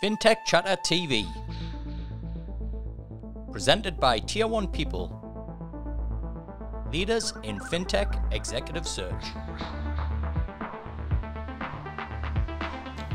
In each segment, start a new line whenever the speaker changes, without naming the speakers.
FinTech Chatter TV. Presented by Tier 1 People. Leaders in FinTech Executive Search.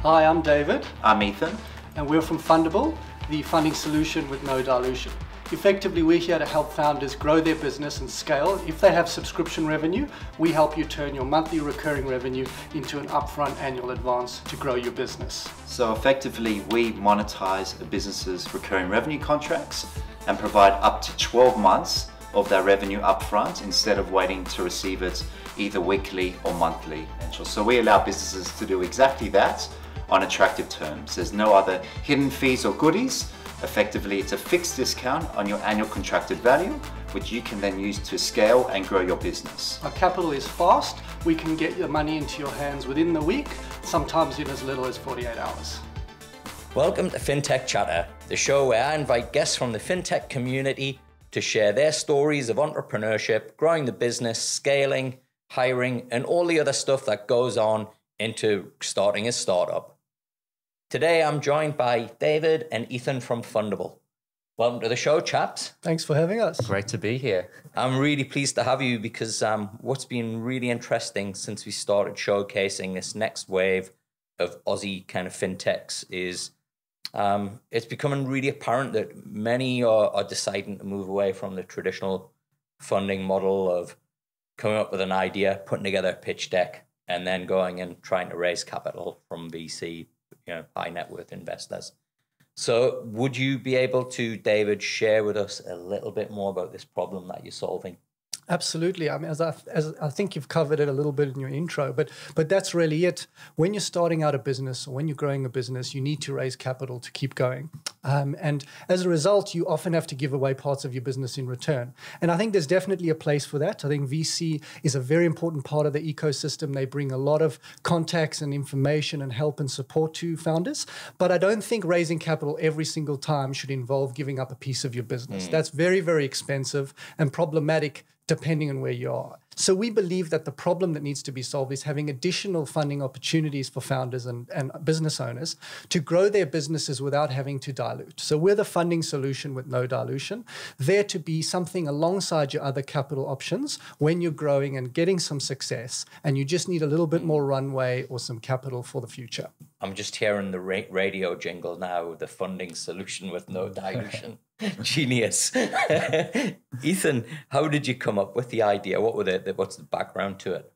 Hi, I'm David,
I'm Ethan.
and we're from Fundabl, the funding solution with no dilution. Effectively, we're here to help founders grow their business and scale. If they have subscription revenue, we help you turn your monthly recurring revenue into an upfront annual advance to grow your business.
So effectively, we monetize a business's recurring revenue contracts and provide up to 12 months of their revenue upfront instead of waiting to receive it either weekly or monthly. So we allow businesses to do exactly that on attractive terms. There's no other hidden fees or goodies. Effectively, it's a fixed discount on your annual contracted value, which you can then use to scale and grow your business.
Our capital is fast. We can get your money into your hands within the week, sometimes in as little as 48 hours.
Welcome to FinTech Chatter, the show where I invite guests from the FinTech community to share their stories of entrepreneurship, growing the business, scaling, hiring, and all the other stuff that goes on into starting a startup. Today I'm joined by David and Ethan from Fundabl. Welcome to the show, chaps.
Thanks for having us.
Great to be here.
I'm really pleased to have you because um, what's been really interesting since we started showcasing this next wave of Aussie kind of fintechs is um, it's becoming really apparent that many are, are deciding to move away from the traditional funding model of coming up with an idea, putting together a pitch deck, and then going and trying to raise capital from VC, you know, high net worth investors. So, would you be able to, David, share with us a little bit more about this problem that you're solving?
Absolutely. I mean, as I, as I think you've covered it a little bit in your intro, but but that's really it. When you're starting out a business or when you're growing a business, you need to raise capital to keep going, um, and as a result, you often have to give away parts of your business in return. And I think there's definitely a place for that. I think VC is a very important part of the ecosystem. They bring a lot of contacts and information and help and support to founders. But I don't think raising capital every single time should involve giving up a piece of your business. That's very very expensive and problematic depending on where you are. So we believe that the problem that needs to be solved is having additional funding opportunities for founders and, and business owners to grow their businesses without having to dilute. So we're the funding solution with no dilution, there to be something alongside your other capital options when you're growing and getting some success and you just need a little bit mm. more runway or some capital for the future.
I'm just hearing the ra- radio jingle now, the funding solution with no dilution. Genius. Ethan, how did you come up with the idea? What were the, what's the background to it?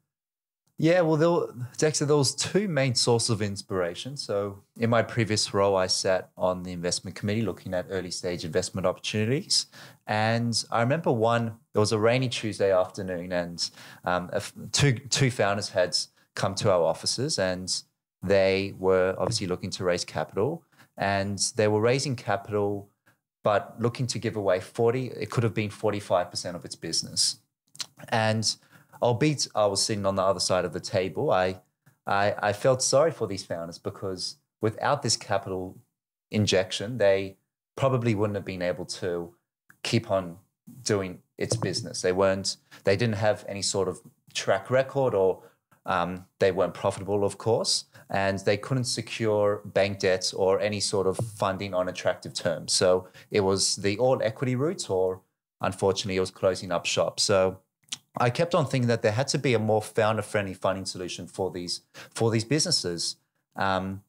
Yeah, well, there, were- Dexter, there was two main sources of inspiration. So, in my previous role, I sat on the investment committee looking at early stage investment opportunities. And I remember one, it was a rainy Tuesday afternoon, and um, two, two founders had come to our offices, and they were obviously looking to raise capital. And they were raising capital, but looking to give away 40, it could have been 45% of its business. And albeit I was sitting on the other side of the table, I, I, I felt sorry for these founders because without this capital injection, they probably wouldn't have been able to keep on doing its business. They weren't, they didn't have any sort of track record or um, they weren't profitable, of course, and they couldn't secure bank debts or any sort of funding on attractive terms. So it was the all equity route, or unfortunately, it was closing up shop. So I kept on thinking that there had to be a more founder friendly funding solution for these for these businesses. Um,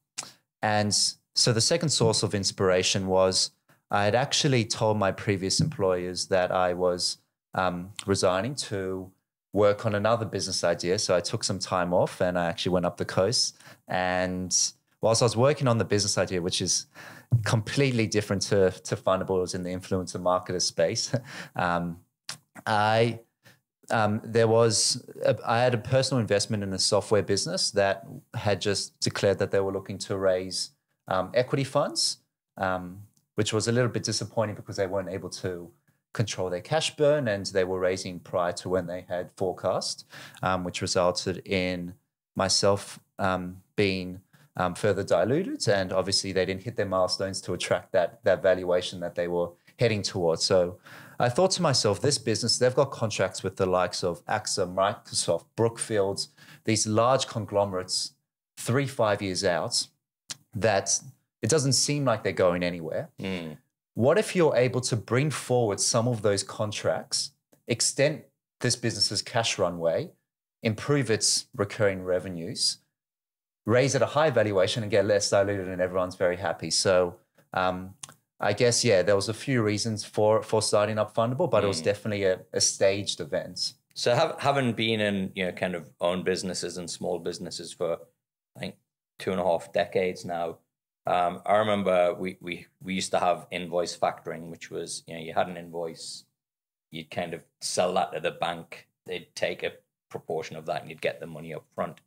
and so the second source of inspiration was I had actually told my previous employers that I was um, resigning to work on another business idea. So I took some time off and I actually went up the coast. And whilst I was working on the business idea, which is completely different to, to Fundabl, it was in the influencer marketer space. Um, I um, there was a, I had a personal investment in a software business that had just declared that they were looking to raise um, equity funds, um, which was a little bit disappointing because they weren't able to control their cash burn and they were raising prior to when they had forecast, um, which resulted in myself um, being um, further diluted. And obviously, they didn't hit their milestones to attract that that valuation that they were heading towards. So I thought to myself, this business, they've got contracts with the likes of AXA, Microsoft, Brookfields, these large conglomerates, three, five years out, that it doesn't seem like they're going anywhere. What if you're able to bring forward some of those contracts, extend this business's cash runway, improve its recurring revenues, raise at a high valuation and get less diluted, and everyone's very happy. So um, I guess yeah, there was a few reasons for for starting up Fundabl, but it was definitely a, a staged event.
So have, having been in you know kind of own businesses and small businesses for I think two and a half decades now, um, I remember we, we we used to have invoice factoring, which was you know you had an invoice, you'd kind of sell that to the bank, they'd take a proportion of that, and you'd get the money up front.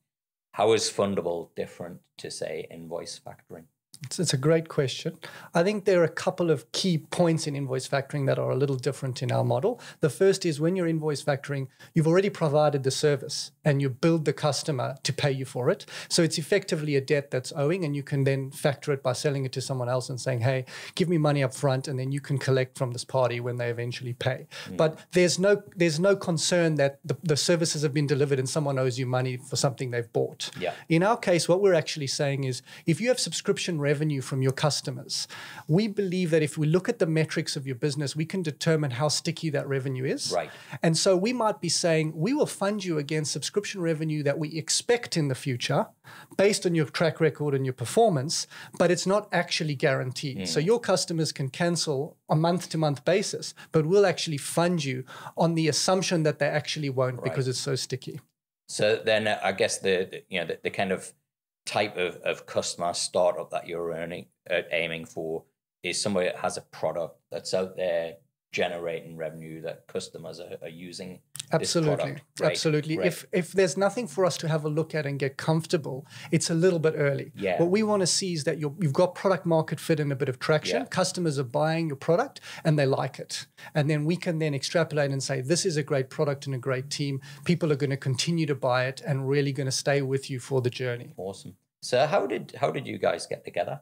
How is Fundabl different to say invoice factoring?
It's, it's a great question. I think there are a couple of key points in invoice factoring that are a little different in our model. The first is when you're invoice factoring, you've already provided the service and you billed the customer to pay you for it. So it's effectively a debt that's owing, and you can then factor it by selling it to someone else and saying, hey, give me money up front, and then you can collect from this party when they eventually pay. Mm. But there's no there's no concern that the, the services have been delivered and someone owes you money for something they've bought.
Yeah.
In our case, what we're actually saying is if you have subscription revenue from your customers, we believe that if we look at the metrics of your business, we can determine how sticky that revenue is.
Right.
And so we might be saying we will fund you against subscription revenue that we expect in the future based on your track record and your performance, but it's not actually guaranteed. So your customers can cancel on month to month basis, but we'll actually fund you on the assumption that they actually won't because it's so sticky.
So then uh, I guess the, the you know the, the kind of type of, of customer startup that you're earning, uh, aiming for is somebody that has a product that's out there generating revenue that customers are, are using.
Absolutely,
product. Right,
absolutely.
right.
If if there's nothing for us to have a look at and get comfortable, it's a little bit early.
Yeah.
What we want to see is that you're, you've got product market fit and a bit of traction.
Yeah.
Customers are buying your product and they like it, and then we can then extrapolate and say this is a great product and a great team. People are going to continue to buy it and really going to stay with you for the journey.
awesome. So how did how did you guys get together?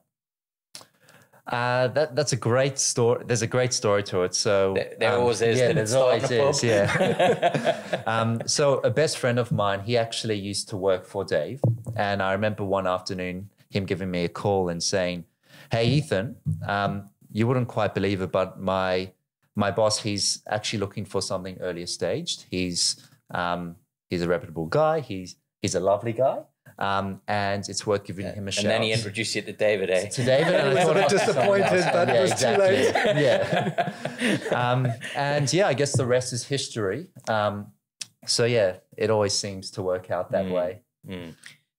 Uh, that that's a great story. There's a great story to it. So
There, there
um,
always is.
Yeah, there's
start
always is. Yeah. um, so a best friend of mine, he actually used to work for Dave, and I remember one afternoon him giving me a call and saying, "Hey, Ethan, um, you wouldn't quite believe it, but my my boss, he's actually looking for something earlier staged. He's um, he's a reputable guy. He's he's a lovely guy." Um, and it's worth giving him a shout.
and then he introduced you to David, eh?
to David. And I
was
thought
a bit
it was someone
disappointed, but it
yeah,
was too late.
yeah. Um, and yeah, I guess the rest is history. Um, so yeah, it always seems to work out that way.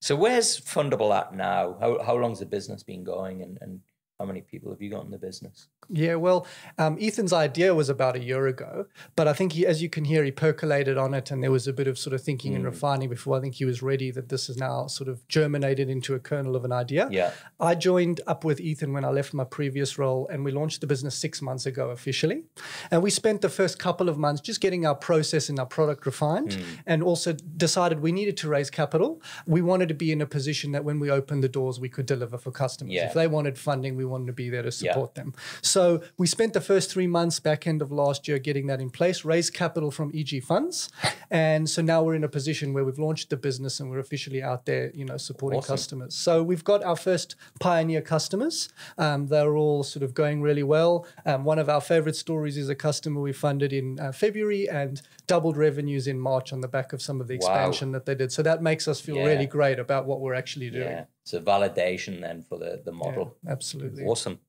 So where's Fundabl at now? How how long's the business been going, and, and how many people have you got in the business?
Yeah, well, um, Ethan's idea was about a year ago, but I think he, as you can hear, he percolated on it, and there was a bit of sort of thinking
Mm.
and refining before I think he was ready that this is now sort of germinated into a kernel of an idea.
Yeah.
I joined up with Ethan when I left my previous role, and we launched the business six months ago officially. And we spent the first couple of months just getting our process and our product refined,
Mm.
and also decided we needed to raise capital. We wanted to be in a position that when we opened the doors, we could deliver for customers.
Yeah.
If they wanted funding, we wanted to be there to support them. So we spent the first three months back end of last year getting that in place, raised capital from EG funds, and so now we're in a position where we've launched the business and we're officially out there, you know, supporting
Awesome.
customers. So we've got our first pioneer customers. Um, they're all sort of going really well. Um, one of our favorite stories is a customer we funded in uh, February and doubled revenues in March on the back of some of the
Wow.
expansion that they did. So that makes us feel
Yeah.
really great about what we're actually doing.
Yeah. So validation then for the the
Yeah,
model.
absolutely.
Awesome.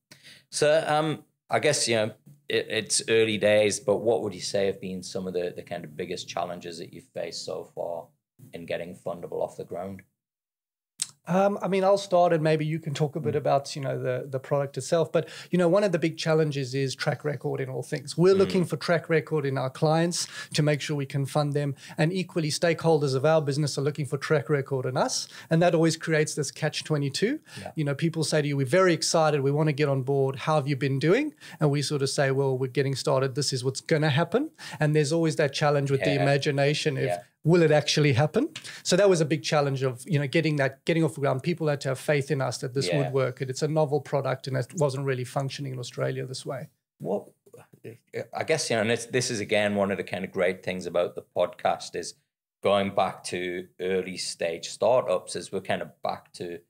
So um, I guess you know it, it's early days, but what would you say have been some of the the kind of biggest challenges that you've faced so far in getting Fundabl off the ground?
Um, I mean, I'll start, and maybe you can talk a bit about you know the the product itself. But you know, one of the big challenges is track record in all things. We're looking for track record in our clients to make sure we can fund them, and equally, stakeholders of our business are looking for track record in us, and that always creates this catch twenty two. You know, people say to you, "We're very excited. We want to get on board. How have you been doing?" And we sort of say, "Well, we're getting started. This is what's going to happen." And there's always that challenge with the imagination of
Yeah.
Will it actually happen? So that was a big challenge of you know getting that getting off the ground. People had to have faith in us that this
Yeah.
would work. And it's a novel product, and it wasn't really functioning in Australia this way.
What I guess you know, and it's, this is again one of the kind of great things about the podcast is going back to early stage startups. Is we're kind of back to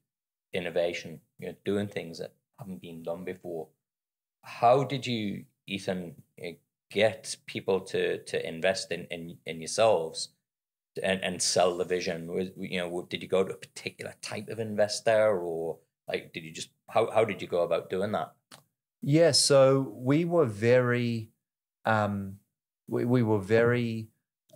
innovation, you know, doing things that haven't been done before. How did you, Ethan, eh, get people to to invest in in, in yourselves and, and sell the vision? Was, you know, did you go to a particular type of investor, or like did you just how how did you go about doing that?
Yeah, so we were very, um, we, we were very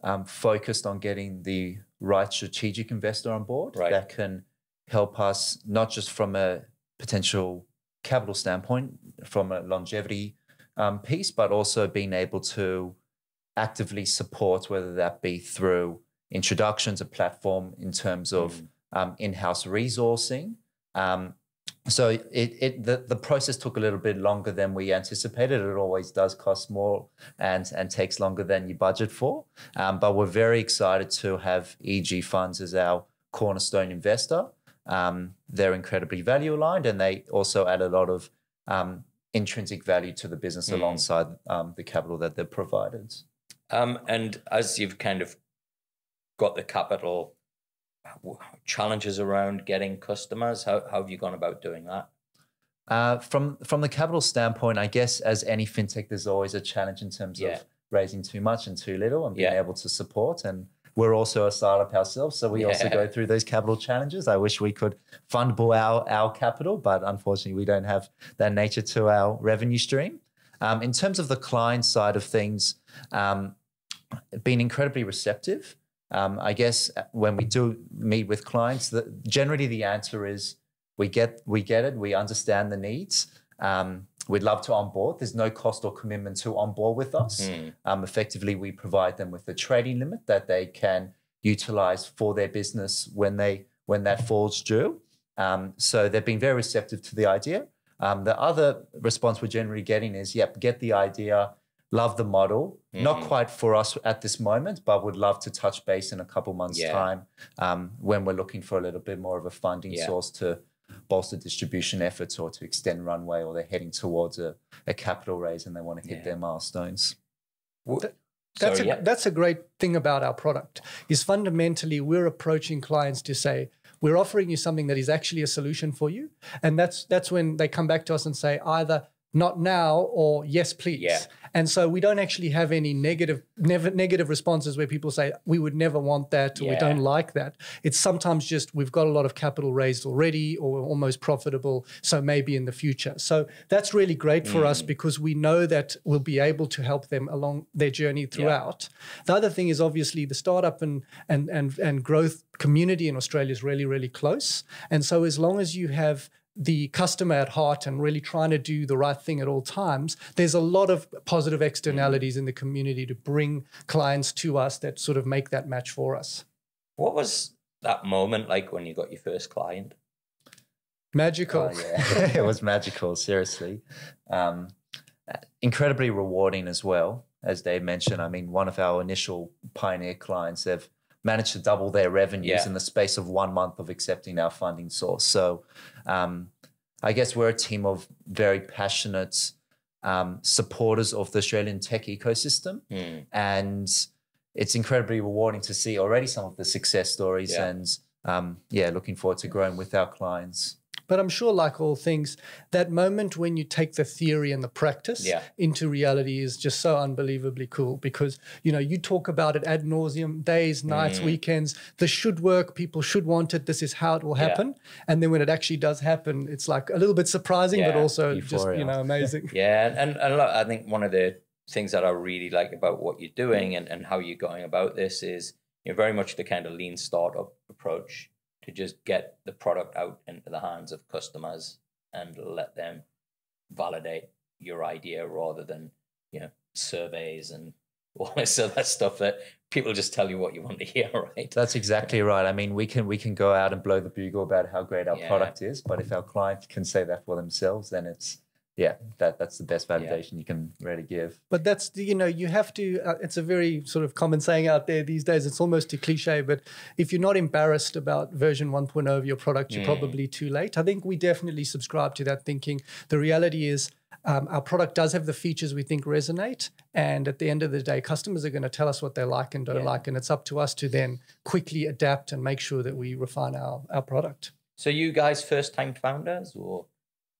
um, focused on getting the right strategic investor on board
Right.
that can help us not just from a potential capital standpoint, from a longevity um, piece, but also being able to actively support, whether that be through introduction to platform in terms of um, in-house resourcing. Um, so it, it the, the process took a little bit longer than we anticipated. It always does cost more and and takes longer than you budget for. Um, but we're very excited to have EG Funds as our cornerstone investor. Um, they're incredibly value aligned, and they also add a lot of um, intrinsic value to the business
Mm.
alongside um, the capital that they've provided.
Um, and as you've kind of got the capital challenges around getting customers, how, how have you gone about doing that?
Uh, from from the capital standpoint, I guess as any fintech, there's always a challenge in terms
Yeah.
of raising too much and too little, and being
Yeah.
able to support. And we're also a startup ourselves, so we also go through those capital challenges. I wish we could fundable our our capital, but unfortunately, we don't have that nature to our revenue stream. Um, in terms of the client side of things, um, been incredibly receptive. Um, I guess when we do meet with clients, the, generally the answer is we get we get it, we understand the needs. Um, we'd love to onboard. There's no cost or commitment to onboard with us.
Mm.
Um, effectively, we provide them with a trading limit that they can utilize for their business when they when that falls due. Um, so they've been very receptive to the idea. Um, the other response we're generally getting is, yep, get the idea, love the model. Not
Mhm.
quite for us at this moment, but would love to touch base in a couple months'
Yeah.
time um, when we're looking for a little bit more of a funding
Yeah.
source to bolster distribution efforts or to extend runway, or they're heading towards a, a capital raise and they want to hit
Yeah.
their milestones.
Wh-
That's
Sorry,
a
yeah.
that's a great thing about our product. Is fundamentally we're approaching clients to say we're offering you something that is actually a solution for you, and that's that's when they come back to us and say either not now or yes please.
Yeah.
And so we don't actually have any negative never negative responses where people say we would never want that or we don't like that. It's sometimes just we've got a lot of capital raised already or almost profitable, so maybe in the future. So that's really great for us mm. because we know that we'll be able to help them along their journey throughout. The other thing is obviously the startup and and and and growth community in Australia is really really close. And so as long as you have the customer at heart and really trying to do the right thing at all times, there's a lot of positive externalities in the community to bring clients to us that sort of make that match for us.
What was that moment like when you got your first client?
Magical.
Oh, yeah. it was magical, seriously. Um, incredibly rewarding as well, as Dave mentioned. I mean, one of our initial pioneer clients have managed to double their revenues
Yeah.
in the space of one month of accepting our funding source. So um, I guess we're a team of very passionate um, supporters of the Australian tech ecosystem.
Mm.
And it's incredibly rewarding to see already some of the success stories
Yeah.
and um, yeah, looking forward to growing with our clients.
But I'm sure, like all things, that moment when you take the theory and the practice
Yeah.
into reality is just so unbelievably cool because, you know, you talk about it ad nauseum, days, nights,
Mm.
weekends. This should work. People should want it. This is how it will
Yeah.
happen. And then when it actually does happen, it's like a little bit surprising, but
Yeah.
also just, you know, amazing.
Yeah, and, and look, I think one of the things that I really like about what you're doing and, and how you're going about this is you're very much the kind of lean startup approach to just get the product out into the hands of customers and let them validate your idea rather than you know surveys and all this other stuff that people just tell you what you want to hear, right?
That's exactly right. I mean, we can we can go out and blow the bugle about how great our
Yeah.
product is, but if our client can say that for themselves, then it's yeah, that that's the best validation you can really give.
But that's the, you know you have to. Uh, it's a very sort of common saying out there these days. It's almost a cliche, but if you're not embarrassed about version 1.0 of your product, you're
Mm.
probably too late. I think we definitely subscribe to that thinking. The reality is. Um, our product does have the features we think resonate, and at the end of the day, customers are going to tell us what they like and don't
Yeah.
like, and it's up to us to then quickly adapt and make sure that we refine our, our product.
So you guys first time founders or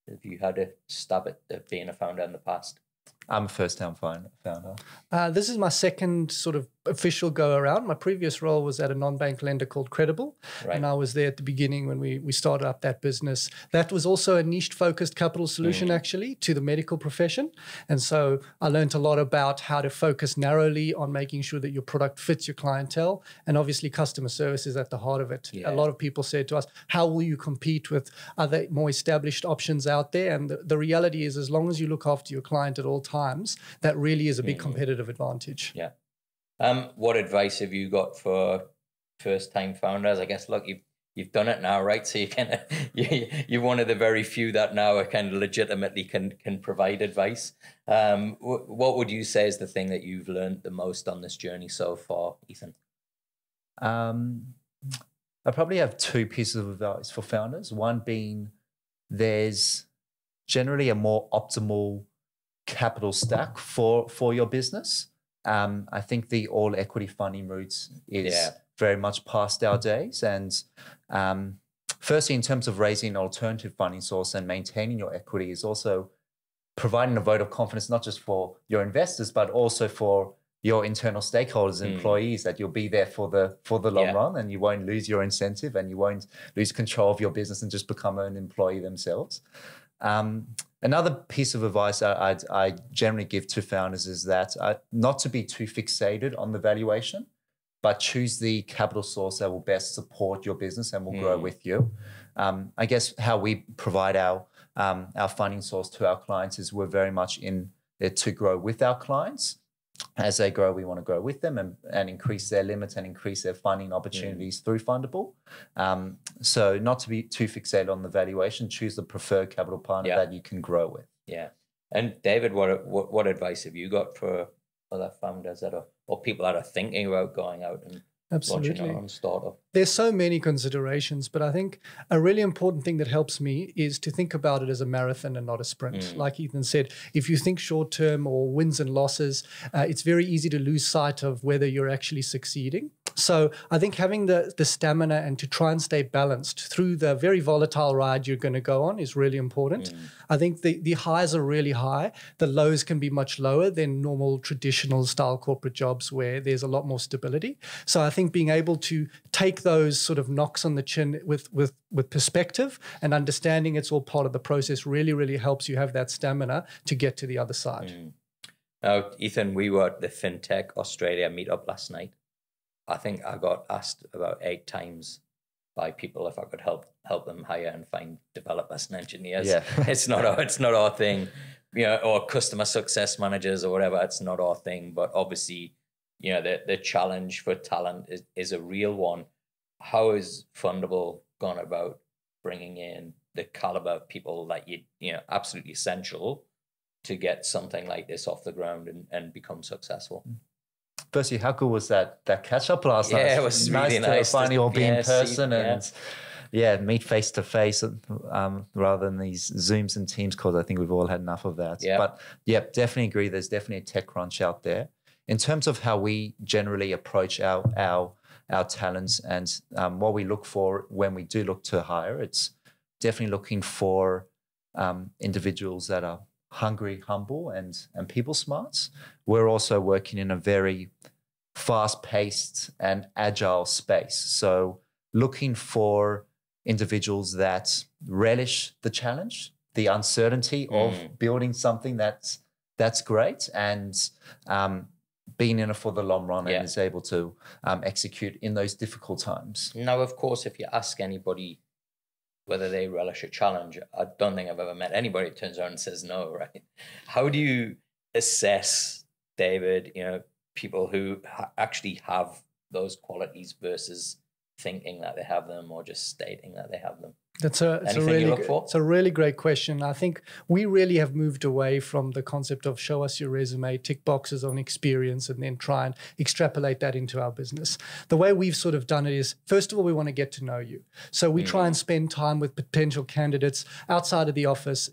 Have you had a stab at being a founder in the past?
I'm a first time founder.
Uh, this is my second sort of official go around. My previous role was at a non bank lender called Credabl. Right. And I was there at the beginning when we, we started up that business. That was also a niche focused capital solution, mm. actually, to the medical profession. And so I learned a lot about how to focus narrowly on making sure that your product fits your clientele. And obviously, customer service is at the heart of it. Yeah. A lot of people said to us, How will you compete with other more established options out there? And the, the reality is, as long as you look after your client at all times, that really is a big mm. competitive advantage.
Yeah. Um, what advice have you got for first time founders? I guess look, you've you've done it now, right? So you kind of you, you're one of the very few that now are kind of legitimately can can provide advice. Um, what would you say is the thing that you've learned the most on this journey so far, Ethan?
Um, I probably have two pieces of advice for founders. One being there's generally a more optimal capital stack for for your business. Um, I think the all equity funding route is yeah. very much past our days. And um, firstly, in terms of raising an alternative funding source and maintaining your equity, is also providing a vote of confidence not just for your investors but also for your internal stakeholders, mm. employees, that you'll be there for the for the long yeah. run, and you won't lose your incentive, and you won't lose control of your business and just become an employee themselves. Um, Another piece of advice I, I, I generally give to founders is that uh, not to be too fixated on the valuation, but choose the capital source that will best support your business and will mm. grow with you. Um, I guess how we provide our um, our funding source to our clients is we're very much in there to grow with our clients as they grow, we want to grow with them and, and increase their limits and increase their funding opportunities mm. through Fundabl. Um, so, not to be too fixated on the valuation, choose the preferred capital partner yeah. that you can grow with.
Yeah. And David, what, what what advice have you got for other founders that are or people that are thinking about going out and Absolutely. on startup.
There's so many considerations, but I think a really important thing that helps me is to think about it as a marathon and not a sprint. Mm. Like Ethan said, if you think short term or wins and losses, uh, it's very easy to lose sight of whether you're actually succeeding. So I think having the the stamina and to try and stay balanced through the very volatile ride you're going to go on is really important. Mm. I think the the highs are really high. The lows can be much lower than normal traditional style corporate jobs where there's a lot more stability. So I think being able to take those sort of knocks on the chin with with with perspective and understanding it's all part of the process really really helps you have that stamina to get to the other side. Mm.
Now, Ethan, we were at the FinTech Australia meetup last night I think I got asked about eight times by people if I could help help them hire and find developers and engineers. Yeah. it's not our, it's not our thing, you know, or customer success managers or whatever. It's not our thing. But obviously, you know, the the challenge for talent is, is a real one. How is Fundabl gone about bringing in the caliber of people that you you know absolutely essential to get something like this off the ground and, and become successful? Mm
firstly, how cool was that that catch up last
yeah,
night?
Yeah, it was nice really to nice
finally all be yeah, in person see, and yeah. meet face to face um, rather than these Zooms and Teams calls. I think we've all had enough of that. Yeah. But yeah, definitely agree. There's definitely a tech crunch out there. In terms of how we generally approach our our our talents and um, what we look for when we do look to hire, it's definitely looking for um, individuals that are hungry, humble, and and people smarts. We're also working in a very fast-paced and agile space. So looking for individuals that relish the challenge, the uncertainty mm. of building something that's that's great, and um, being in it for the long run yeah. and is able to um, execute in those difficult times.
Now, of course, if you ask anybody whether they relish a challenge. I don't think I've ever met anybody who turns around and says no, right? How do you assess, David, you know, people who ha- actually have those qualities versus thinking that they have them or just stating that they have them?
That's a, it's a really it's a really great question. I think we really have moved away from the concept of show us your resume, tick boxes on experience, and then try and extrapolate that into our business. The way we've sort of done it is first of all, we want to get to know you. So we mm. try and spend time with potential candidates outside of the office,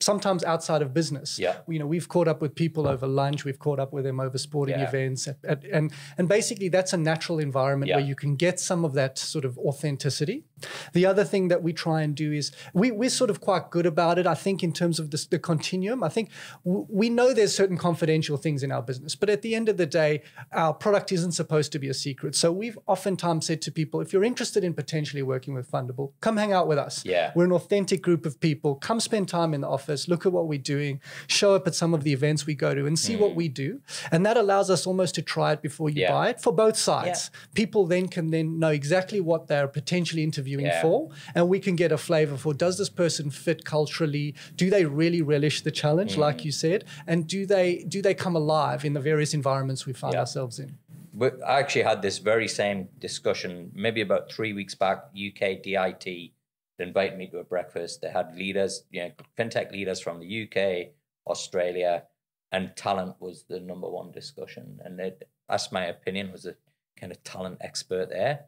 sometimes outside of business.
Yeah.
You know, we've caught up with people over lunch, we've caught up with them over sporting yeah. events. At, at, and and basically that's a natural environment yeah. where you can get some of that sort of authenticity. The other thing that we try and do is we, we're sort of quite good about it, I think, in terms of this, the continuum. I think we know there's certain confidential things in our business, but at the end of the day, our product isn't supposed to be a secret. So we've oftentimes said to people, if you're interested in potentially working with Fundabl, come hang out with us.
Yeah.
We're an authentic group of people. Come spend time in the office, look at what we're doing, show up at some of the events we go to and see what we do. And that allows us almost to try it before you
Mm. Yeah.
buy it for both sides. People then can then know exactly what they're potentially interviewing
Yeah.
for, and we can get a flavor for does this person fit culturally? Do they really relish the challenge,
Mm.
like you said? And do they do they come alive in the various environments we find
Yeah.
ourselves in?
But I actually had this very same discussion maybe about three weeks back. UK DIT invited me to a breakfast. They had leaders, you know, fintech leaders from the UK, Australia, and talent was the number one discussion. And they asked my opinion, was a kind of talent expert there.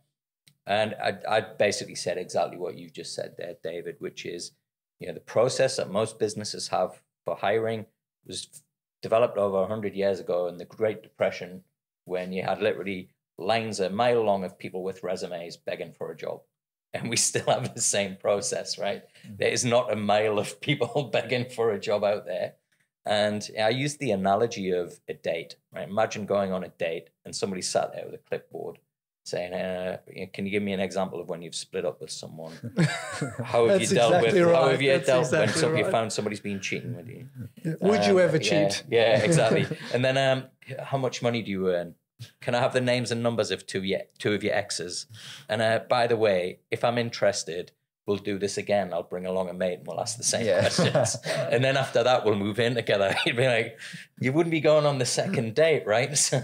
And I, I basically said exactly what you just said there, David, which is, you know, the process that most businesses have for hiring was developed over 100 years ago in the Great Depression when you had literally lines a mile long of people with resumes begging for a job. And we still have the same process, right? There is not a mile of people begging for a job out there. And I use the analogy of a date, right? Imagine going on a date and somebody sat there with a clipboard saying, uh, Can you give me an example of when you've split up with someone? How have you dealt
exactly
with, how have you
That's
dealt
exactly
when some, you found somebody's been cheating with you?
Would you
Um,
ever
yeah,
cheat?
Yeah, exactly. and then, um, how much money do you earn? Can I have the names and numbers of two, ye- two of your exes? And uh, by the way, if I'm interested, we'll do this again. I'll bring along a mate and we'll ask the same
Yeah.
questions. and then after that, we'll move in together. You'd be like, you wouldn't be going on the second date, right? So,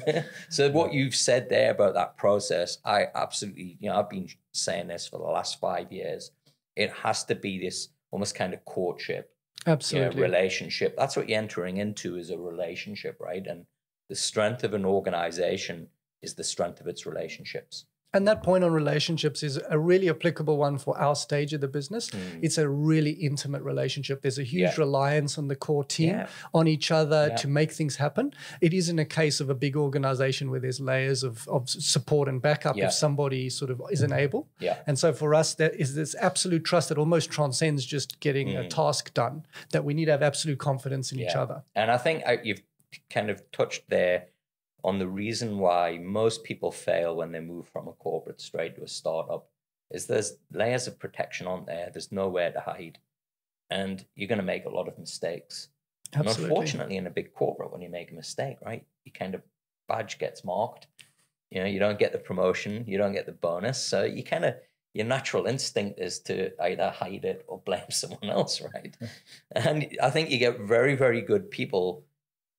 so what you've said there about that process, I absolutely, you know, I've been saying this for the last five years. It has to be this almost kind of courtship you know,
Absolutely.
relationship. That's what you're entering into is a relationship, right? And the strength of an organization is the strength of its relationships.
And that point on relationships is a really applicable one for our stage of the business. It's a really intimate relationship. There's a huge
Hmm. Yeah.
reliance on the core team,
Yeah.
on each other
Yeah.
to make things happen. It isn't a case of a big organization where there's layers of, of support and backup if somebody sort of isn't able.
Yeah.
And so for us, that is this absolute trust that almost transcends just getting
Hmm.
a task done, that we need to have absolute confidence in each other.
And I think uh, you've kind of touched there on the reason why most people fail when they move from a corporate straight to a startup is there's layers of protection on there. There's nowhere to hide. And you're going to make a lot of mistakes. And unfortunately, in a big corporate, when you make a mistake, right, you kind of badge gets marked. You know, you don't get the promotion, you don't get the bonus. So you kind of your natural instinct is to either hide it or blame someone else, right? and I think you get very, very good people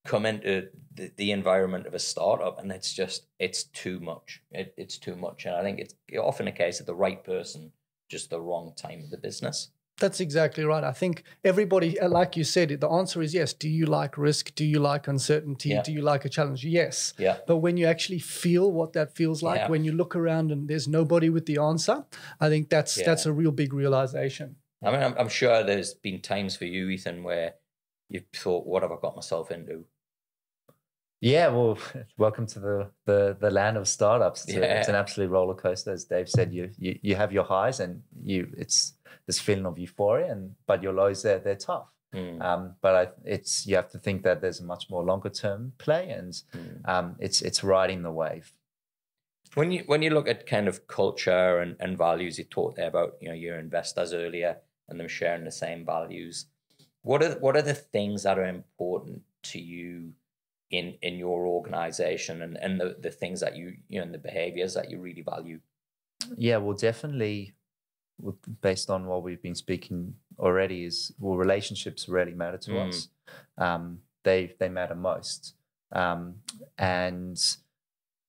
come into the, the environment of a startup, and it's just it's too much. It, it's too much, and I think it's often a case of the right person, just the wrong time of the business.
That's exactly right. I think everybody, uh, like you said, the answer is yes. Do you like risk? Do you like uncertainty?
Yeah.
Do you like a challenge? Yes.
Yeah.
But when you actually feel what that feels like,
Yeah.
when you look around and there's nobody with the answer, I think that's
Yeah.
that's a real big realization.
I mean, I'm, I'm sure there's been times for you, Ethan, where you've thought, "What have I got myself into?"
Yeah, well, welcome to the the, the land of startups. It's, a- it's an
Yeah.
absolute roller coaster, as Dave said. You you you have your highs, and you it's this feeling of euphoria, and but your lows they're they're tough.
Mm.
Um, but I, it's you have to think that there's a much more longer term play, and
Mm.
um, it's it's riding the wave.
When you when you look at kind of culture and, and values, you talked there about you know your investors earlier and them sharing the same values. What are what are the things that are important to you in in your organization and, and the, the things that you you know and the behaviors that you really value?
Yeah, well, definitely, based on what we've been speaking already, is well, relationships really matter to
Mm.
us. Um, they they matter most, um, and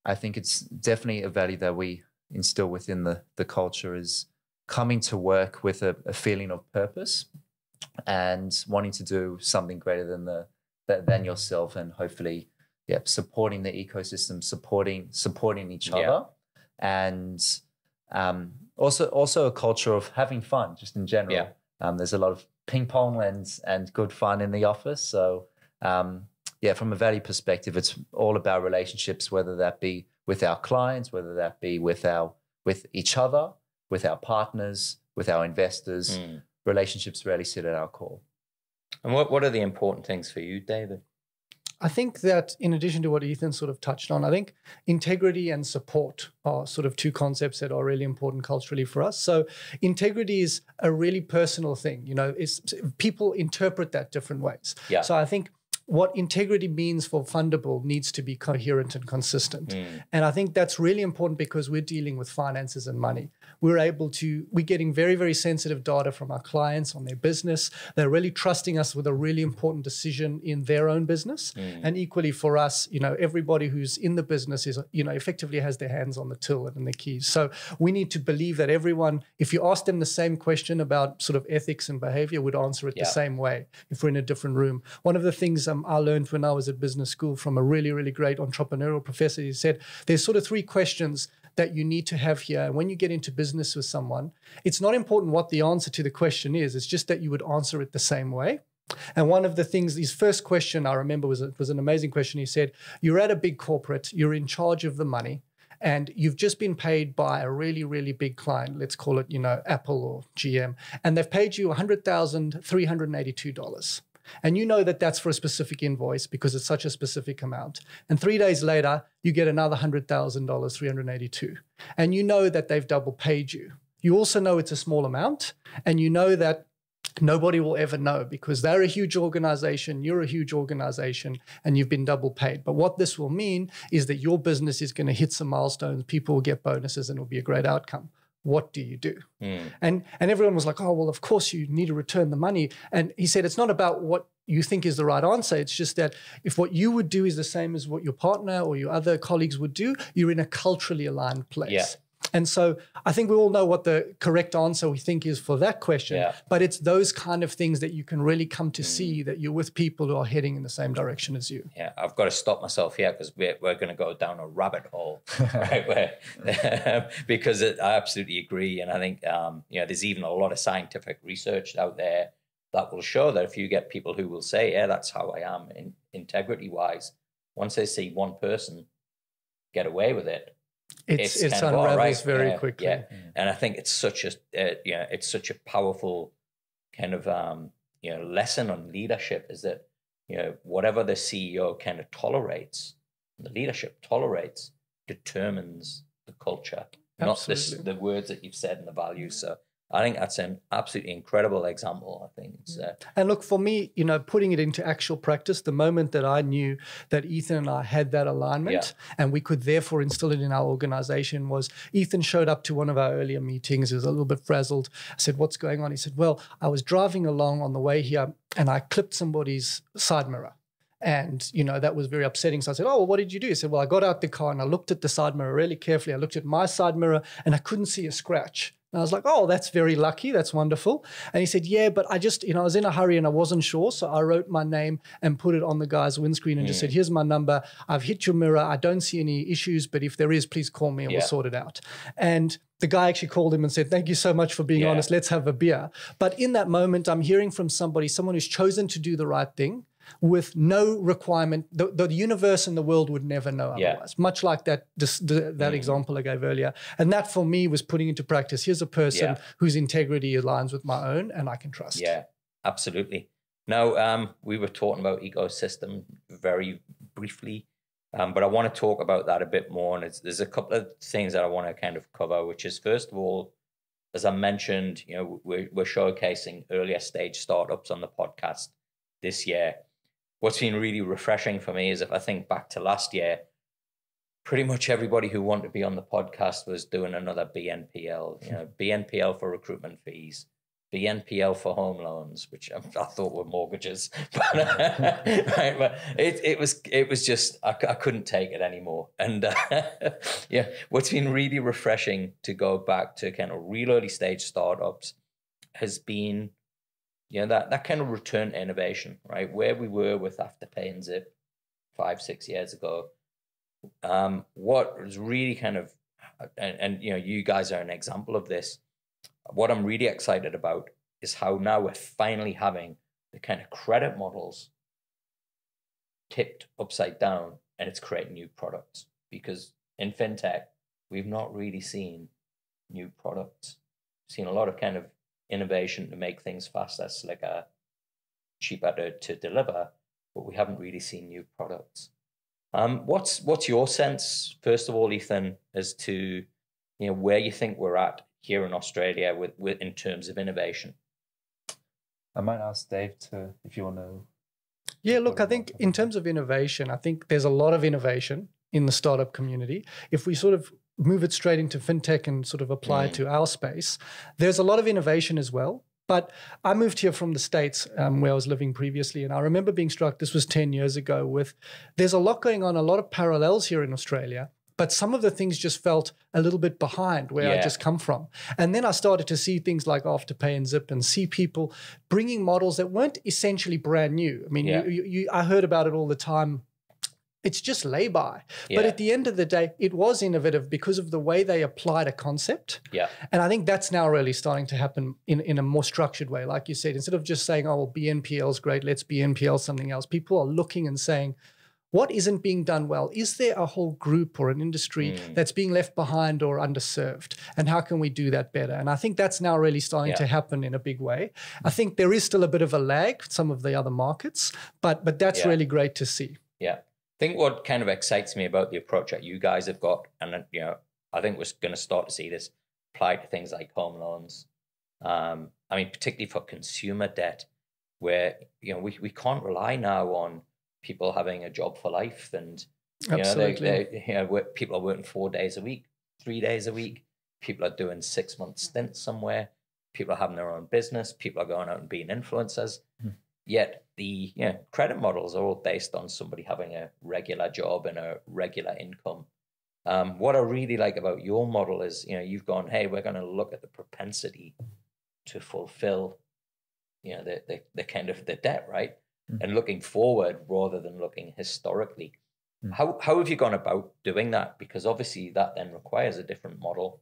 I think it's definitely a value that we instill within the the culture is coming to work with a, a feeling of purpose and wanting to do something greater than the than, yourself, and hopefully, yeah, supporting the ecosystem, supporting supporting each
Yeah.
other, and um, also also a culture of having fun just in general.
Yeah.
Um, there's a lot of ping pong and and good fun in the office. So um, yeah, from a value perspective, it's all about relationships, whether that be with our clients, whether that be with our with each other, with our partners, with our investors.
Mm.
Relationships really sit at our core.
And what, what are the important things for you, David?
I think that in addition to what Ethan sort of touched on, I think integrity and support are sort of two concepts that are really important culturally for us. So integrity is a really personal thing. You know, it's people interpret that different ways.
Yeah.
So I think what integrity means for Fundabl needs to be coherent and consistent.
Mm.
And I think that's really important because we're dealing with finances and money. We're able to, we're getting very, very sensitive data from our clients on their business. They're really trusting us with a really important decision in their own business.
Mm.
And equally for us, you know, everybody who's in the business is, you know, effectively has their hands on the till and the keys. So we need to believe that everyone, if you ask them the same question about sort of ethics and behavior, would answer it
Yeah.
the same way if we're in a different room. One of the things um, I learned when I was at business school from a really, really great entrepreneurial professor, he said, there's sort of three questions that you need to have here. And when you get into business with someone, it's not important what the answer to the question is, it's just that you would answer it the same way. And one of the things, his first question I remember was, was an amazing question. He said, You're at a big corporate, you're in charge of the money, and you've just been paid by a really, really big client, let's call it, you know, Apple or GM, and they've paid you $100,382. And you know that that's for a specific invoice because it's such a specific amount. And three days later, you get another $100,000, 382. And you know that they've double paid you. You also know it's a small amount, and you know that nobody will ever know because they're a huge organization, you're a huge organization, and you've been double paid. But what this will mean is that your business is going to hit some milestones, people will get bonuses, and it'll be a great outcome. What do you do?
Mm.
And and everyone was like, oh well, of course you need to return the money. And he said it's not about what you think is the right answer. It's just that if what you would do is the same as what your partner or your other colleagues would do, you're in a culturally aligned place.
Yeah.
And so I think we all know what the correct answer we think is for that question.
Yeah.
But it's those kind of things that you can really come to see that you're with people who are heading in the same direction as you.
Yeah, I've got to stop myself here because we're, we're going to go down a rabbit hole, right? Where, because it, I absolutely agree. And I think, um, you know, there's even a lot of scientific research out there that will show that if you get people who will say, yeah, that's how I am in integrity wise, once they see one person get away with it,
It's, it's,
kind of
unravels
right.
very
Yeah,
quickly.
Yeah, and I think it's such a uh, you know it's such a powerful kind of um, you know lesson on leadership is that you know whatever the CEO kind of tolerates, the leadership tolerates determines the culture, not this,
Absolutely.
the words that you've said and the values. So I think that's an absolutely incredible example. I think it's uh,
And look, for me, you know, putting it into actual practice, the moment that I knew that Ethan and I had that alignment and we could therefore instill it in our organization was Ethan showed up to one of our earlier meetings. He was a little bit frazzled. I said, What's going on? He said, Well, I was driving along on the way here and I clipped somebody's side mirror. And, you know, that was very upsetting. So I said, Oh, well, what did you do? He said, Well, I got out the car and I looked at the side mirror really carefully. I looked at my side mirror and I couldn't see a scratch. And I was like, oh, that's very lucky. That's wonderful. And he said, yeah, but I just, you know, I was in a hurry and I wasn't sure. So I wrote my name and put it on the guy's windscreen and just said, here's my number. I've hit your mirror. I don't see any issues, but if there is, please call me and
Yeah.
we'll sort it out. And the guy actually called him and said, thank you so much for being
Yeah.
honest. Let's have a beer. But in that moment, I'm hearing from somebody, someone who's chosen to do the right thing with no requirement. The, the universe and the world would never know
Yeah.
otherwise much like that this, the, that example I gave earlier. And that for me was putting into practice. Here's a person
Yeah.
whose integrity aligns with my own and I can trust.
Yeah, absolutely. Now, um, we were talking about ecosystem very briefly, um, but I want to talk about that a bit more. And it's, there's a couple of things that I want to kind of cover, which is first of all, as I mentioned, you know, we're, we're showcasing earlier stage startups on the podcast this year. What's been really refreshing for me is if I think back to last year, pretty much everybody who wanted to be on the podcast was doing another BNPL, you know, BNPL for recruitment fees, BNPL for home loans, which I, I thought were mortgages, but, right, but it, it was it was just I couldn't take it anymore. And uh, yeah, what's been really refreshing to go back to kind of real early stage startups has been you know that that kind of return to innovation, right? Where we were with Afterpay and Zip five six years ago. Um, what was really kind of and, and you know you guys are an example of this what I'm really excited about is how now we're finally having the kind of credit models tipped upside down and it's creating new products. Because in fintech, we've not really seen new products. seen a lot of kind of innovation to make things faster, slicker, cheaper to, to deliver, but we haven't really seen new products. Um, what's what's your sense, first of all, Ethan, as to you know where you think we're at here in Australia with, with in terms of innovation?
I might ask Dave to if you want to.
Yeah, look, I think in terms of innovation, I think there's a lot of innovation in the startup community. If we sort of move it straight into fintech and sort of apply
Mm.
it to our space, there's a lot of innovation as well. But I moved here from the States um, where I was living previously. And I remember being struck, this was 10 years ago, with there's a lot going on, a lot of parallels here in Australia. But some of the things just felt a little bit behind where I just come from. And then I started to see things like Afterpay and Zip and see people bringing models that weren't essentially brand new. I mean,
Yeah.
you, you, you, I heard about it all the time it's just lay-by. But at the end of the day, it was innovative because of the way they applied a concept.
Yeah,
And I think that's now really starting to happen in, in a more structured way. Like you said, instead of just saying, oh, well, BNPL is great, let's BNPL something else, people are looking and saying, what isn't being done well? Is there a whole group or an industry
Mm.
that's being left behind or underserved? And how can we do that better? And I think that's now really starting
Yeah.
to happen in a big way. I think there is still a bit of a lag, some of the other markets, but but that's
Yeah.
really great to see.
yeah. I think what kind of excites me about the approach that you guys have got, and you know, I think we're going to start to see this applied to things like home loans. Um, I mean, particularly for consumer debt, where you know we, we can't rely now on people having a job for life, and you
Absolutely.
know, they, they, you know work, people are working four days a week, three days a week. People are doing six month stints somewhere. People are having their own business. People are going out and being influencers.
Hmm.
Yet the you know, credit models are all based on somebody having a regular job and a regular income. Um, what I really like about your model is, you know, you've gone, hey, we're going to look at the propensity to fulfill, you know, the the, the kind of the debt, right?
Mm.
And looking forward rather than looking historically.
Mm.
How how have you gone about doing that? Because obviously that then requires a different model.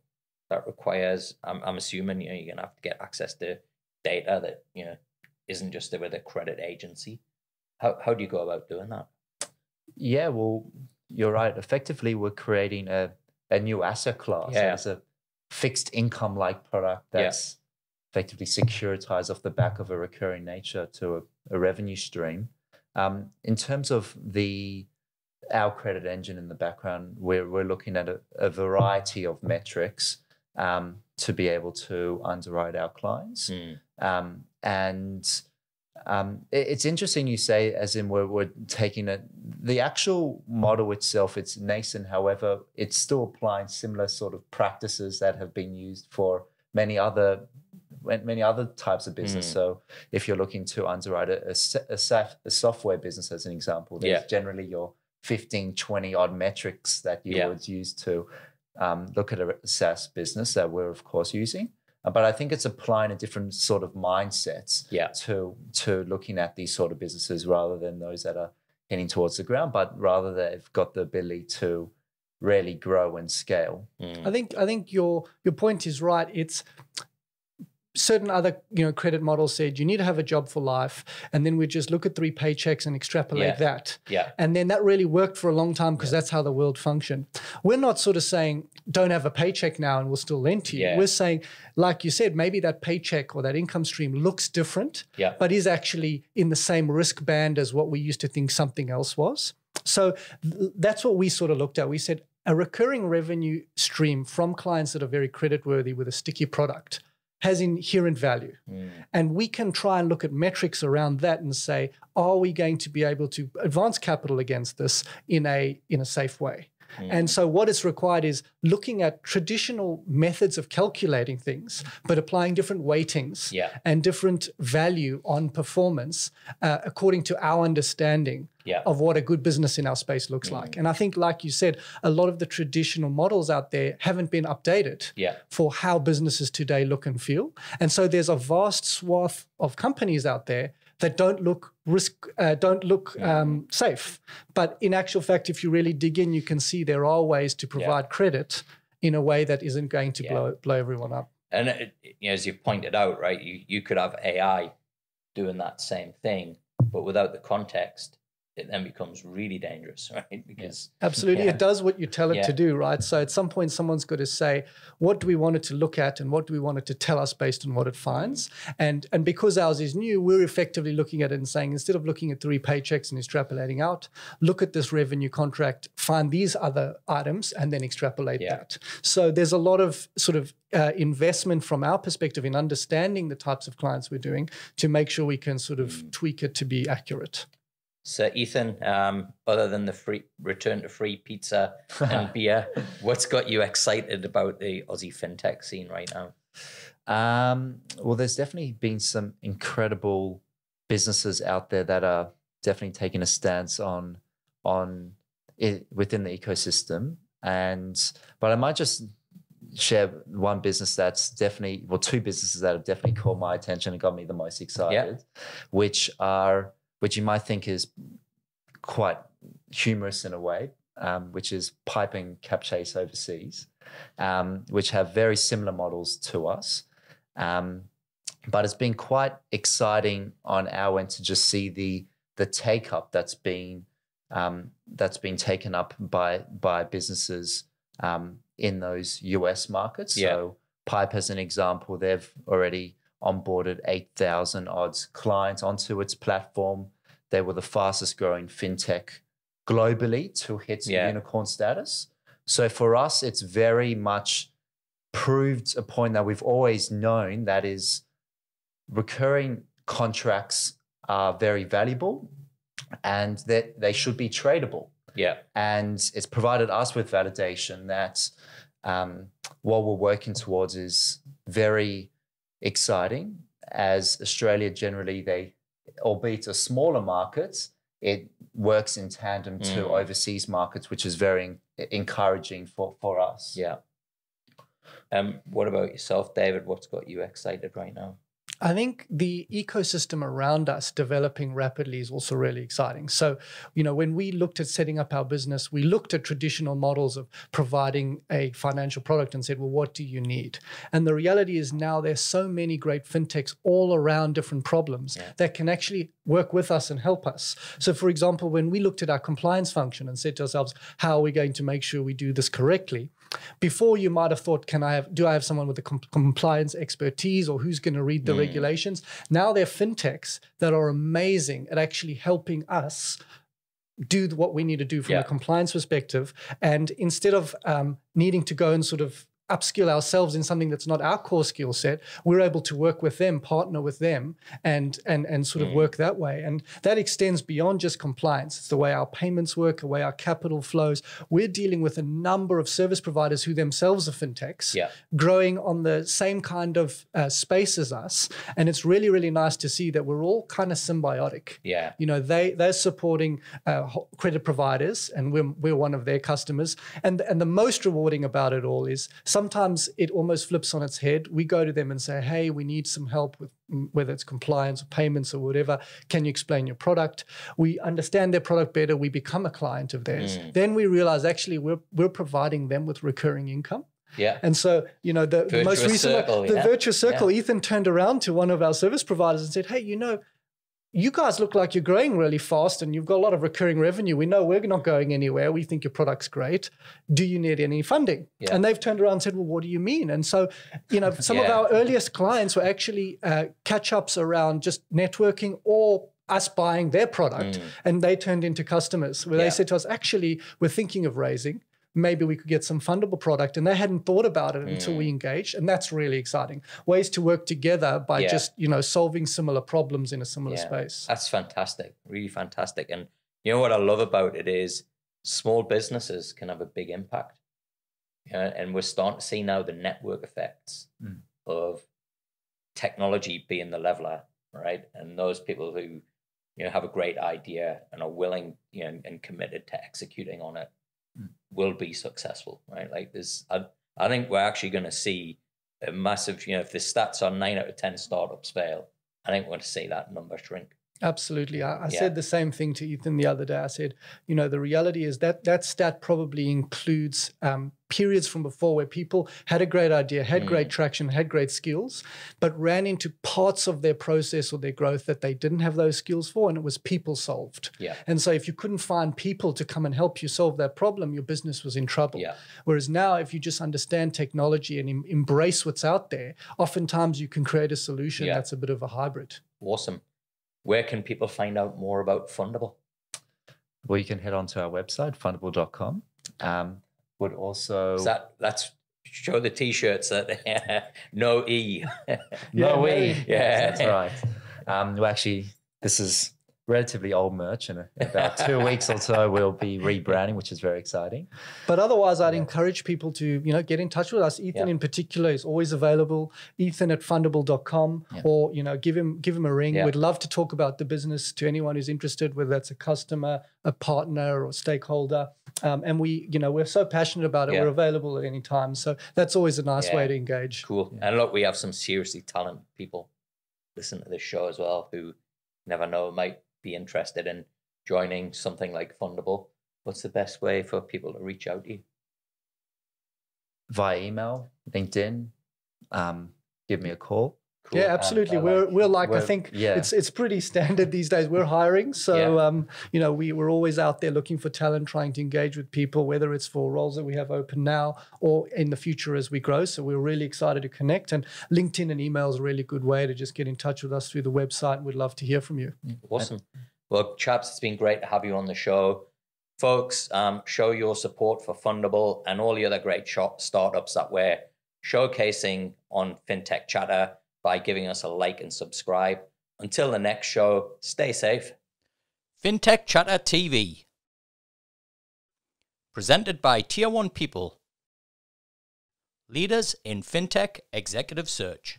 That requires, I'm, I'm assuming, you know, you're gonna have to get access to data that you know isn't just there with a credit agency. How how do you go about doing that?
Yeah, well, you're right. Effectively, we're creating a, a new asset class.
Yeah.
It's a fixed income like product
Yeah.
that's effectively securitized off the back of a recurring nature to a, a revenue stream. Um, in terms of the our credit engine in the background, we're, we're looking at a, a variety of metrics um, to be able to underwrite our clients.
Mm.
Um, and um, it- it's interesting you say, as in we're, we're taking it, the actual model itself, it's nascent. However, it's still applying similar sort of practices that have been used for many other many other types of business.
Mm.
So if you're looking to underwrite a, a, sa- a, saf- a software business, as an example, there's
Yeah.
generally your 15, 20 odd metrics that you
Yeah.
would use to um, look at a SaaS business that we're, of course, using. Uh, But I think it's applying a different sort of mindsets
Yeah.
to to looking at these sort of businesses rather than those that are heading towards the ground, but rather they've got the ability to really grow and scale.
Mm.
I think I think your your point is right. It's certain other you know credit models said you need to have a job for life, and then we just look at three paychecks and extrapolate
Yeah.
that.
Yeah.
And then that really worked for a long time because that's how the world functioned. We're not sort of saying don't have a paycheck now and we'll still lend to you.
Yeah.
We're saying, like you said, maybe that paycheck or that income stream looks different,
Yeah.
but is actually in the same risk band as what we used to think something else was. So th- that's what we sort of looked at. We said a recurring revenue stream from clients that are very creditworthy with a sticky product has inherent value.
Mm.
And we can try and look at metrics around that and say, are we going to be able to advance capital against this in a in a safe way?
Mm.
And so what is required is looking at traditional methods of calculating things, but applying different weightings
Yeah.
and different value on performance uh, according to our understanding
Yeah.
of what a good business in our space looks
Mm.
like. And I think, like you said, a lot of the traditional models out there haven't been updated
Yeah.
for how businesses today look and feel. And so there's a vast swath of companies out there that don't look risk, uh, don't look um, safe. But in actual fact, if you really dig in, you can see there are ways to provide credit in a way that isn't going to
Yeah.
blow blow everyone up.
And it, it- you know, as you pointed out, right, you, you could have AI doing that same thing, but without the context, it then becomes really dangerous, right? Because
Absolutely.
Yeah.
It does what you tell it
Yeah.
to do, right? So at some point, someone's got to say, what do we want it to look at and what do we want it to tell us based on what it finds? And, and because ours is new, we're effectively looking at it and saying, instead of looking at three paychecks and extrapolating out, look at this revenue contract, find these other items, and then extrapolate
Yeah.
that. So there's a lot of sort of uh, investment from our perspective in understanding the types of clients we're doing to make sure we can sort of
Mm.
tweak it to be accurate.
So Ethan, um, other than the free return to free pizza and beer, what's got you excited about the Aussie fintech scene right now?
Um, well, there's definitely been some incredible businesses out there that are definitely taking a stance on on it within the ecosystem. And but I might just share one business that's definitely well, two businesses that have definitely caught my attention and got me the most excited, which are which you might think is quite humorous in a way, um, which is piping and Capchase overseas, um, which have very similar models to us. Um, but it's been quite exciting on our end to just see the the take up that's been um, that's been taken up by by businesses um, in those US markets.
Yeah.
So Pipe, as an example, they've already onboarded eight thousand odds clients onto its platform. They were the fastest growing fintech globally to hit
Yeah.
unicorn status. So for us, it's very much proved a point that we've always known that is recurring contracts are very valuable and that they should be tradable.
Yeah,
And it's provided us with validation that um, what we're working towards is very exciting. As Australia generally, they, albeit a smaller market, it works in tandem to
Mm.
overseas markets, which is very encouraging for, for us.
yeah. Um, what about yourself, David? What's got you excited right now?
I think the ecosystem around us developing rapidly is also really exciting. So, you know, when we looked at setting up our business, we looked at traditional models of providing a financial product and said, well, what do you need? And the reality is now there's so many great fintechs all around different problems
Yeah.
that can actually work with us and help us. So, for example, when we looked at our compliance function and said to ourselves, how are we going to make sure we do this correctly? Before you might have thought, can I have, do I have someone with the com- compliance expertise or who's going to read the regulations? Now they're fintechs that are amazing at actually helping us do what we need to do from
Yeah.
a compliance perspective. And instead of um, needing to go and sort of upskill ourselves in something that's not our core skill set, we're able to work with them, partner with them, and and and sort of
Mm.
work that way. And that extends beyond just compliance. It's the way our payments work, the way our capital flows. We're dealing with a number of service providers who themselves are fintechs,
Yeah.
growing on the same kind of uh, space as us. And it's really, really nice to see that we're all kind of symbiotic
Yeah,
you know they they're supporting uh, credit providers and we're, we're one of their customers and and the most rewarding about it all is sometimes it almost flips on its head. We go to them and say hey we need some help with mm, whether it's compliance or payments or whatever. Can you explain your product? We understand their product better. We become a client of theirs. Then we realize actually we're we're providing them with recurring income.
Yeah,
and so, you know, the, the most recent,
circle,
the
yeah.
virtuous circle, Ethan turned around to one of our service providers and said, Hey, you know, you guys look like you're growing really fast and you've got a lot of recurring revenue. We know we're not going anywhere. We think your product's great. Do you need any funding?
Yeah.
And they've turned around and said, Well, what do you mean? And so, you know, some of our earliest clients were actually uh, catch ups around just networking or us buying their product. And they turned into customers where
Mm. Yeah.
they said to us, Actually, we're thinking of raising maybe we could get some Fundabl product and they hadn't thought about it until
Mm.
we engaged and that's really exciting ways to work together by
Yeah.
just you know solving similar problems in a similar
Yeah.
space
That's fantastic, really fantastic. And you know what I love about it is small businesses can have a big impact. You know, and we're starting to see now the network effects
Mm.
of technology being the leveler, right? And those people who you know have a great idea and are willing, you know, and committed to executing on it
Mm.
Will be successful, right? Like there's, I, I think we're actually going to see a massive, you know, if the stats are nine out of ten startups fail, I think we're going to see that number shrink.
Absolutely. I, I
Yeah.
said the same thing to Ethan the other day. I said, you know, the reality is that that stat probably includes um, periods from before where people had a great idea, had
Mm.
great traction, had great skills, but ran into parts of their process or their growth that they didn't have those skills for, and it was people solved.
Yeah.
And so if you couldn't find people to come and help you solve that problem, your business was in trouble.
Yeah.
Whereas now, if you just understand technology and em- embrace what's out there, oftentimes you can create a solution
Yeah.
that's a bit of a hybrid.
Awesome. Where can people find out more about Fundabl?
Well, you can head on to our website, fundabl.com. Um, would also
Is that that's show the t-shirts that no e.
no we.
Yeah.
that's right. Um, well, actually, this is relatively old merch, and in about two weeks or so, we'll be rebranding, which is very exciting.
But otherwise, I'd encourage people to, you know, get in touch with us. Ethan
Yeah.
in particular is always available. Ethan at fundabl.com
Yeah.
or, you know, give him give him a ring.
Yeah.
We'd love to talk about the business to anyone who's interested, whether that's a customer, a partner, or stakeholder. Um, and we, you know, we're so passionate about it.
Yeah.
We're available at any time. So that's always a nice
Yeah.
way to engage.
Cool. And look, we have some seriously talented people listen to this show as well who never know might be interested in joining something like Fundabl. What's the best way for people to reach out to you?
Via email, LinkedIn, um, give me a call.
Cool.
Yeah, absolutely.
I
we're
like-
we're like I
we're-
think
yeah.
it's it's pretty standard these days. We're hiring, so
Yeah.
um, you know we we're always out there looking for talent, trying to engage with people, whether it's for roles that we have open now or in the future as we grow. So we're really excited to connect, and LinkedIn and email is a really good way to just get in touch with us through the website. We'd love to hear from you.
Awesome. Well, chaps, it's been great to have you on the show. Folks, um, show your support for Fundabl and all the other great shop startups that we're showcasing on FinTech Chatter by giving us a like and subscribe. Until the next show, stay safe.
FinTech Chatter TV. Presented by Tier 1 People. Leaders in FinTech Executive Search.